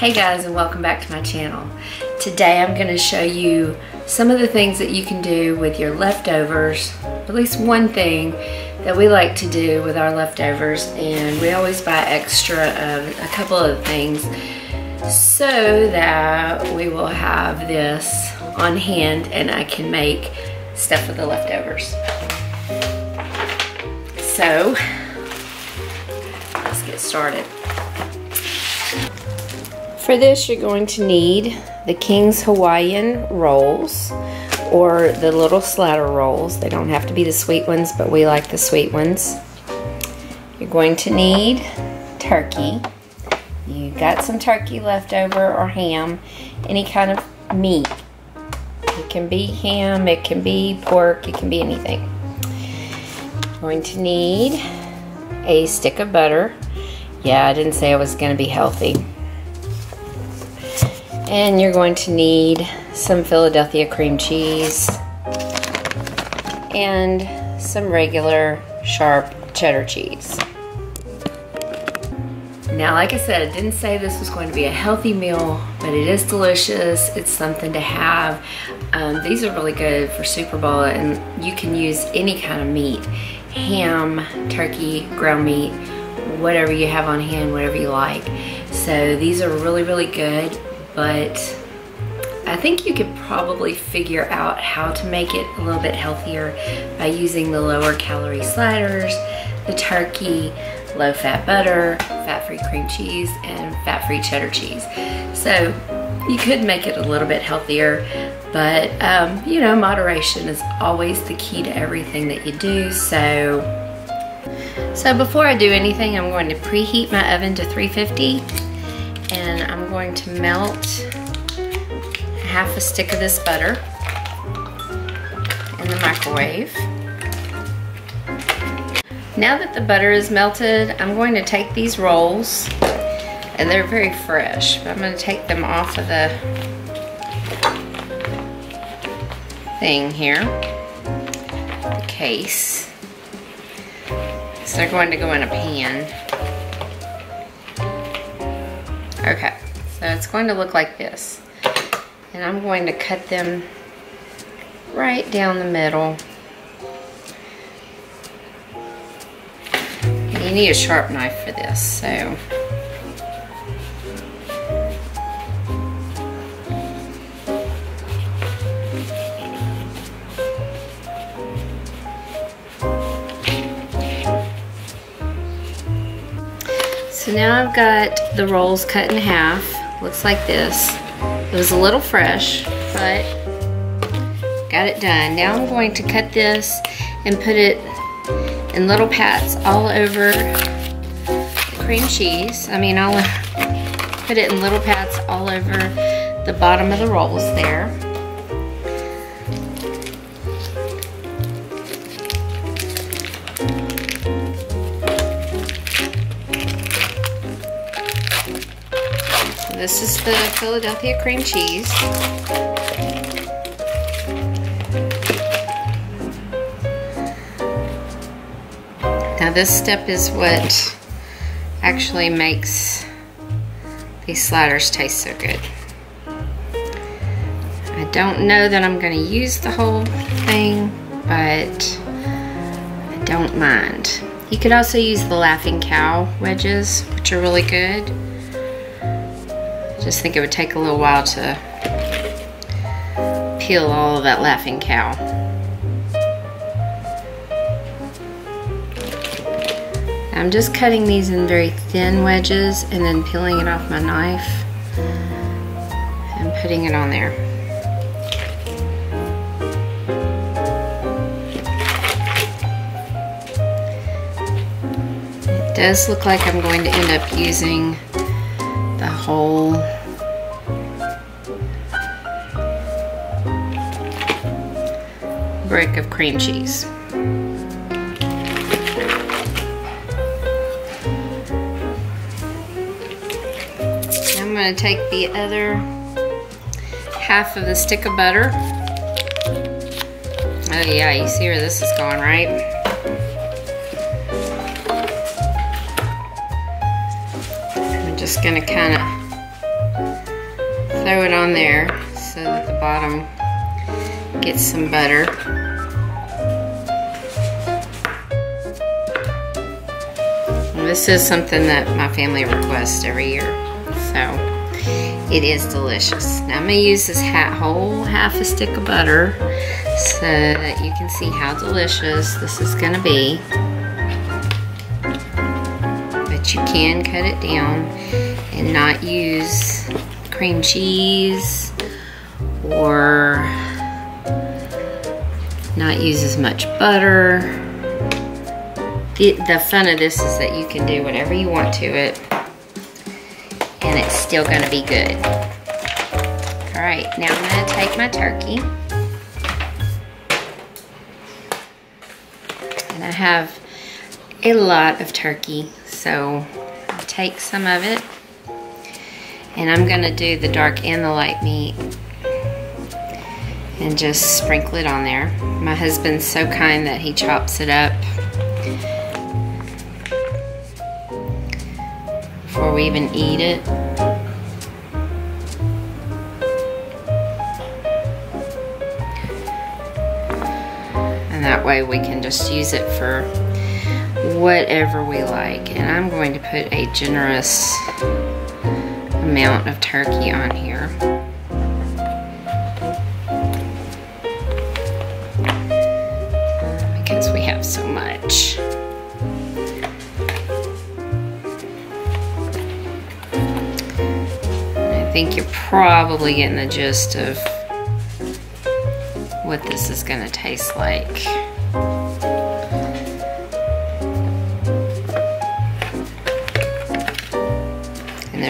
Hey guys and welcome back to my channel. Today I'm going to show you some of the things that you can do with your leftovers, at least one thing that we like to do with our leftovers and we always buy extra of a couple of things so that we will have this on hand and I can make stuff with the leftovers. So let's get started. For this, you're going to need the King's Hawaiian rolls or the little slider rolls. They don't have to be the sweet ones, but we like the sweet ones. You're going to need turkey. You got some turkey left over or ham, any kind of meat. It can be ham, it can be pork, it can be anything. You're going to need a stick of butter. Yeah, I didn't say it was going to be healthy. And you're going to need some Philadelphia cream cheese and some regular sharp cheddar cheese. Now, like I said, I didn't say this was going to be a healthy meal, but it is delicious. It's something to have. Um, these are really good for Super Bowl, and you can use any kind of meat. Ham, turkey, ground meat, whatever you have on hand, whatever you like. So these are really, really good but I think you could probably figure out how to make it a little bit healthier by using the lower calorie sliders, the turkey, low fat butter, fat free cream cheese, and fat free cheddar cheese. So you could make it a little bit healthier, but um, you know, moderation is always the key to everything that you do. So, so before I do anything, I'm going to preheat my oven to 350 and I'm going to melt half a stick of this butter in the microwave. Now that the butter is melted, I'm going to take these rolls, and they're very fresh, but I'm going to take them off of the thing here, the case. So they're going to go in a pan. Okay, so it's going to look like this. And I'm going to cut them right down the middle. You need a sharp knife for this, so. So now I've got the rolls cut in half. Looks like this. It was a little fresh, but got it done. Now I'm going to cut this and put it in little pats all over cream cheese. I mean, I'll put it in little pats all over the bottom of the rolls there. This is the Philadelphia cream cheese. Now this step is what actually makes these sliders taste so good. I don't know that I'm going to use the whole thing, but I don't mind. You could also use the Laughing Cow wedges, which are really good. Just think it would take a little while to peel all of that laughing cow. I'm just cutting these in very thin wedges and then peeling it off my knife and putting it on there. It does look like I'm going to end up using whole brick of cream cheese. I'm going to take the other half of the stick of butter. Oh yeah, you see where this is going, right? I'm just gonna kind of throw it on there so that the bottom gets some butter. this is something that my family requests every year. So it is delicious. Now I'm gonna use this whole half a stick of butter so that you can see how delicious this is gonna be. But you can cut it down and not use cream cheese or not use as much butter. It, the fun of this is that you can do whatever you want to it and it's still gonna be good. All right, now I'm gonna take my turkey and I have a lot of turkey, so I'll take some of it and I'm gonna do the dark and the light meat and just sprinkle it on there. My husband's so kind that he chops it up before we even eat it. And that way we can just use it for whatever we like. And I'm going to put a generous amount of turkey on here. Because we have so much. I think you're probably getting the gist of what this is to taste like.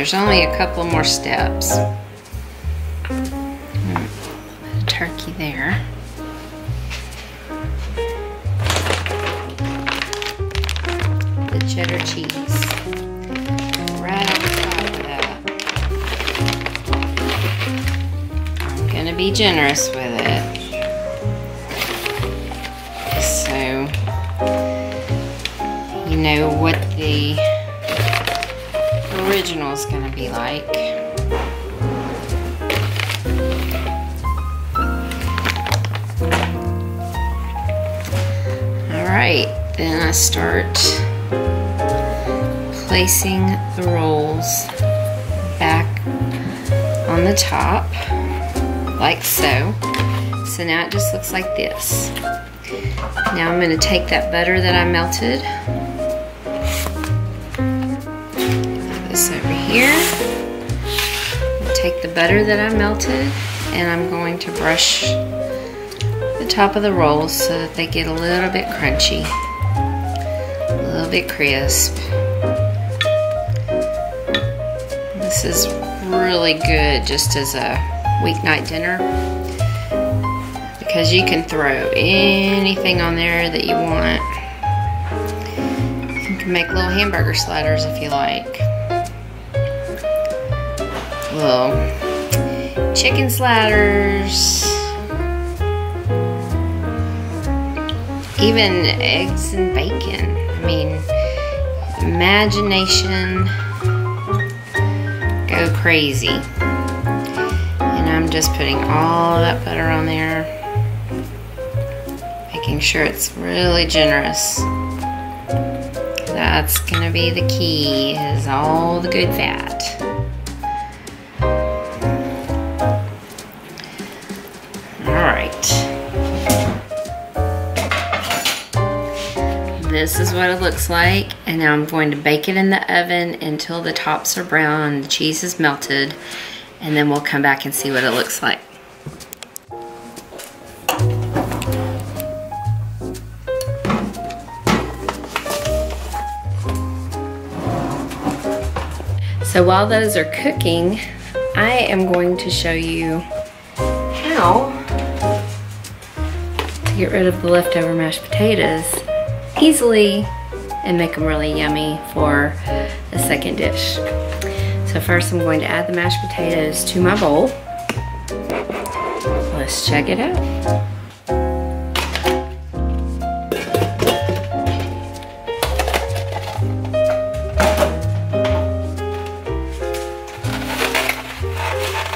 There's only a couple more steps. Turkey there. The cheddar cheese. Right on top of that. I'm gonna be generous with it. So you know what the original is going to be like. Alright, then I start placing the rolls back on the top, like so. So now it just looks like this. Now I'm going to take that butter that I melted this over here. Take the butter that I melted and I'm going to brush the top of the rolls so that they get a little bit crunchy, a little bit crisp. This is really good just as a weeknight dinner because you can throw anything on there that you want. You can make little hamburger sliders if you like. Little chicken sliders. Even eggs and bacon. I mean, imagination go crazy. And I'm just putting all that butter on there making sure it's really generous. That's gonna be the key, is all the good fat. What it looks like, and now I'm going to bake it in the oven until the tops are brown, the cheese is melted, and then we'll come back and see what it looks like. So while those are cooking, I am going to show you how to get rid of the leftover mashed potatoes easily and make them really yummy for the second dish. So first I'm going to add the mashed potatoes to my bowl. Let's check it out.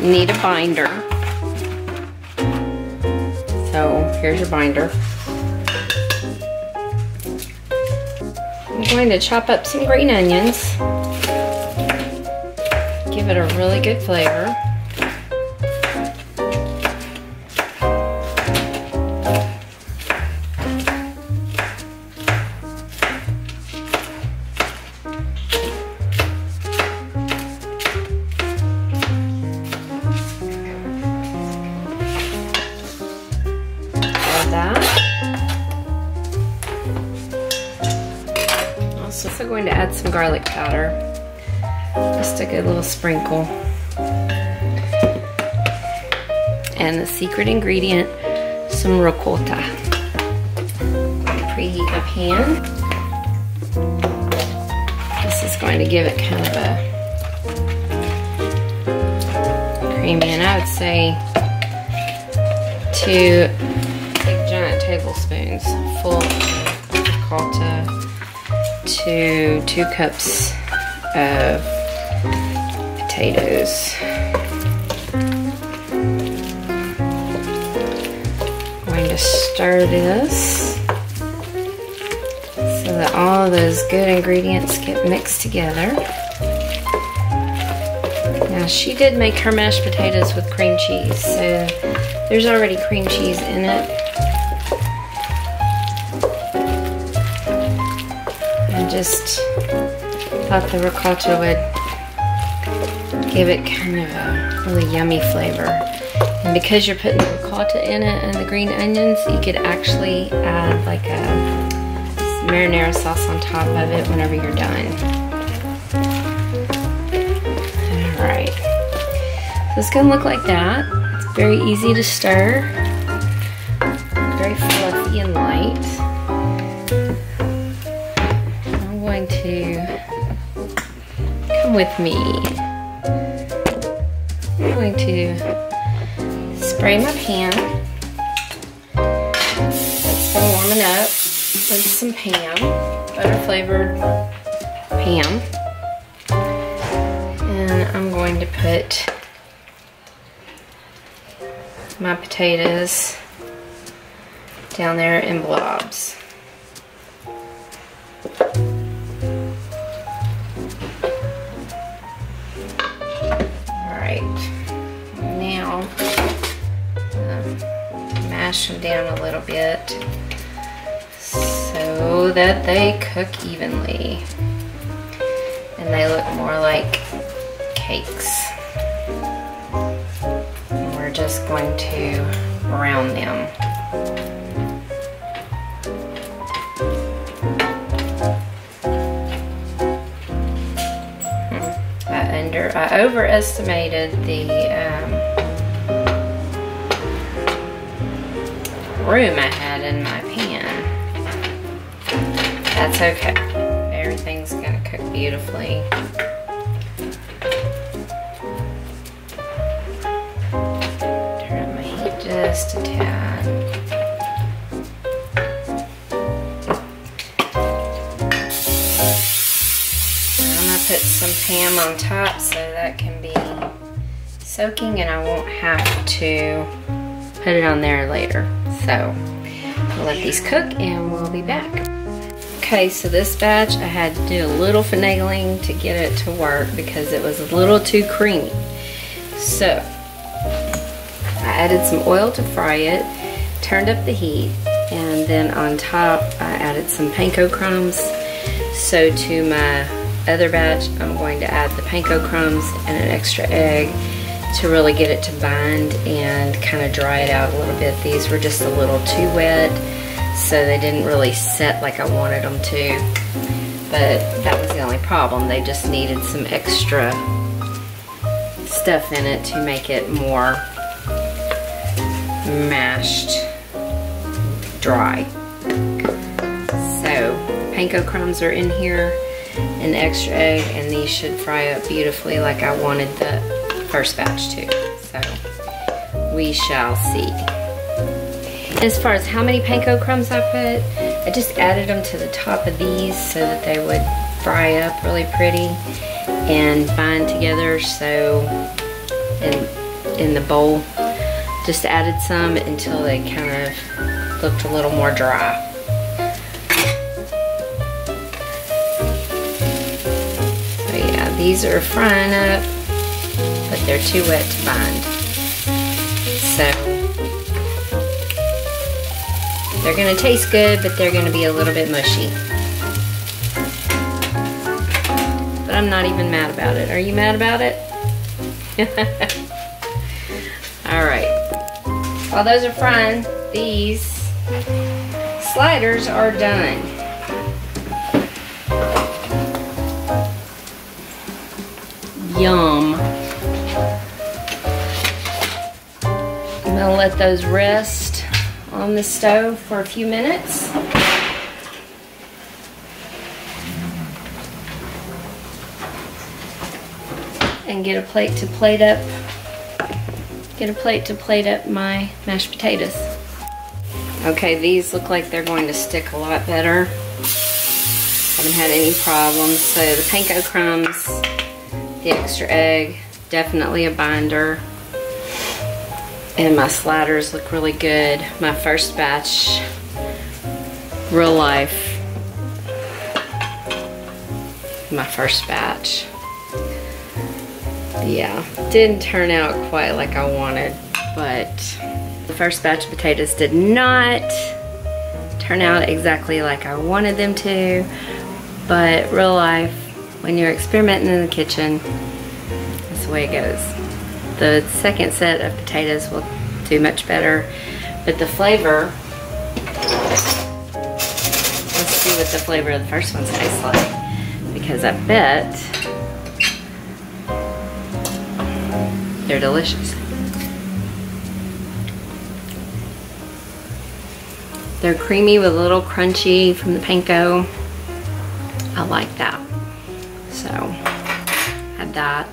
Need a binder. So here's your binder. Going to chop up some green onions. Give it a really good flavor. Also going to add some garlic powder. Just a good little sprinkle. And the secret ingredient, some ricotta. Preheat my pan. This is going to give it kind of a creamy, and I would say two big giant tablespoons full of ricotta to two cups of potatoes. I'm going to stir this so that all those good ingredients get mixed together. Now she did make her mashed potatoes with cream cheese, so there's already cream cheese in it. Just thought the ricotta would give it kind of a really yummy flavor. And because you're putting the ricotta in it and the green onions, you could actually add like a marinara sauce on top of it whenever you're done. Alright. So it's to look like that. It's very easy to stir. Very fluffy and light. With me. I'm going to spray my pan. It's been warming up with some Pam, butter flavored Pam. And I'm going to put my potatoes down there in blobs. Mash them down a little bit so that they cook evenly and they look more like cakes. And we're just going to brown them. Hmm. I under I overestimated the um, room I had in my pan. That's okay. Everything's gonna cook beautifully. Turn my heat just a tad. I'm gonna put some Pam on top so that can be soaking and I won't have to put it on there later. So I'll let these cook and we'll be back. Okay, so this batch I had to do a little finagling to get it to work because it was a little too creamy. So I added some oil to fry it, turned up the heat, and then on top I added some panko crumbs. So to my other batch, I'm going to add the panko crumbs and an extra egg to really get it to bind and kind of dry it out a little bit. These were just a little too wet, so they didn't really set like I wanted them to. But that was the only problem. They just needed some extra stuff in it to make it more mashed dry. So, panko crumbs are in here, an extra egg, and these should fry up beautifully like I wanted the first batch too. So we shall see. As far as how many panko crumbs I put, I just added them to the top of these so that they would fry up really pretty and bind together so and in the bowl. Just added some until they kind of looked a little more dry. So yeah, these are frying up, they're too wet to bind. So they're gonna taste good, but they're gonna be a little bit mushy. But I'm not even mad about it. Are you mad about it? All right. While those are frying, these sliders are done. Yum. Gonna let those rest on the stove for a few minutes. And get a plate to plate up get a plate to plate up my mashed potatoes. Okay, these look like they're going to stick a lot better. Haven't had any problems. So the panko crumbs, the extra egg, definitely a binder. And my sliders look really good. My first batch, real life. My first batch yeah, didn't turn out quite like I wanted, but the first batch of potatoes did not turn out exactly like I wanted them to, but real life, when you're experimenting in the kitchen, that's the way it goes. The second set of potatoes will do much better, but the flavor, let's see what the flavor of the first ones tastes like, because I bet They're delicious. They're creamy with a little crunchy from the panko. I like that. So, add that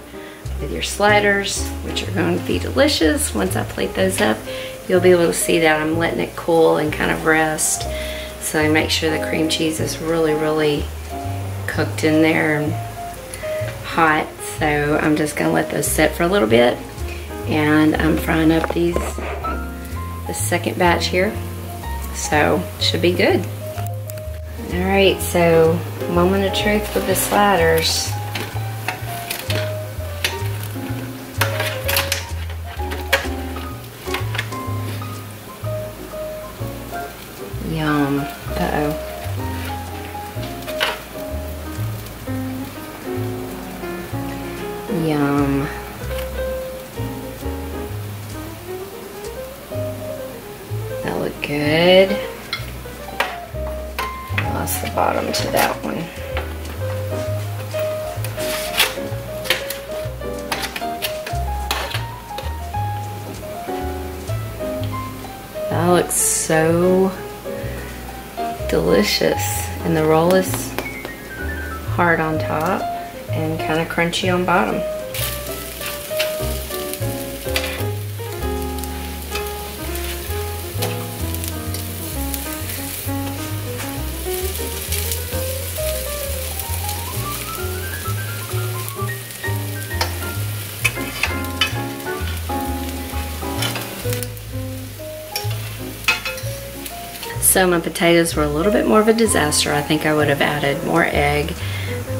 with your sliders, which are going to be delicious. Once I plate those up, you'll be able to see that I'm letting it cool and kind of rest. So I make sure the cream cheese is really, really cooked in there and hot. So I'm just gonna let those sit for a little bit and I'm frying up these, the second batch here. So, should be good. All right, so moment of truth with the sliders. Yum. That looked good. Lost the bottom to that one. That looks so delicious. And the roll is hard on top and kind of crunchy on bottom. So my potatoes were a little bit more of a disaster. I think I would have added more egg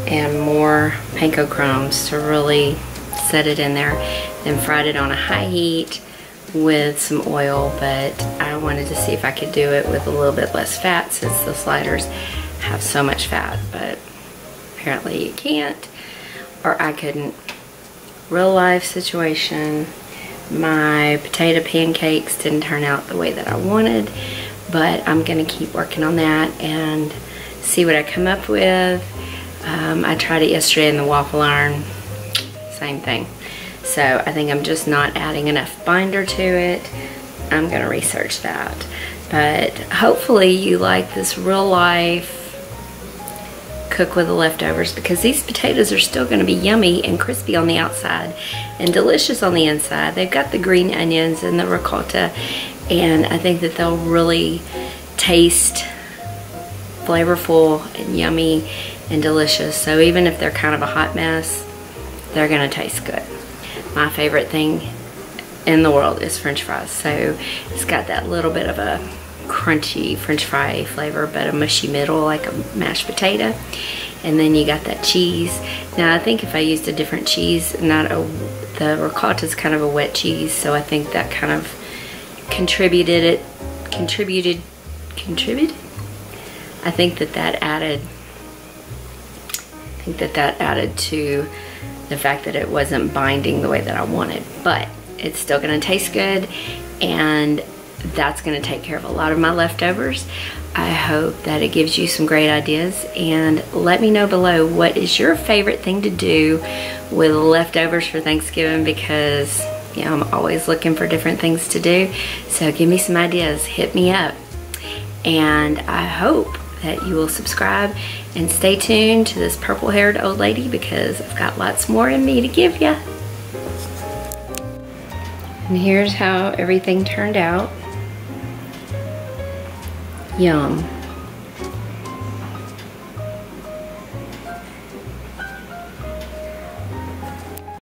and more panko crumbs to really set it in there. Then fried it on a high heat with some oil, but I wanted to see if I could do it with a little bit less fat since the sliders have so much fat, but apparently you can't, or I couldn't. Real life situation, my potato pancakes didn't turn out the way that I wanted, but I'm gonna keep working on that and see what I come up with. Um, I tried it yesterday in the waffle iron, same thing. So I think I'm just not adding enough binder to it. I'm gonna research that. But hopefully you like this real life cook with the leftovers because these potatoes are still to be yummy and crispy on the outside and delicious on the inside. They've got the green onions and the ricotta and I think that they'll really taste flavorful and yummy and delicious. So even if they're kind of a hot mess, they're gonna taste good. My favorite thing in the world is french fries. So it's got that little bit of a crunchy french fry flavor, but a mushy middle like a mashed potato. And then you got that cheese. Now I think if I used a different cheese, not a, the ricotta is kind of a wet cheese, so I think that kind of contributed it, contributed, contributed? I think that that added, I think that that added to the fact that it wasn't binding the way that I wanted, but it's still gonna taste good and that's gonna take care of a lot of my leftovers. I hope that it gives you some great ideas and let me know below what is your favorite thing to do with leftovers for Thanksgiving because you know, I'm always looking for different things to do. So give me some ideas, hit me up. And I hope that you will subscribe and stay tuned to this purple haired old lady because I've got lots more in me to give you. And here's how everything turned out. Yum.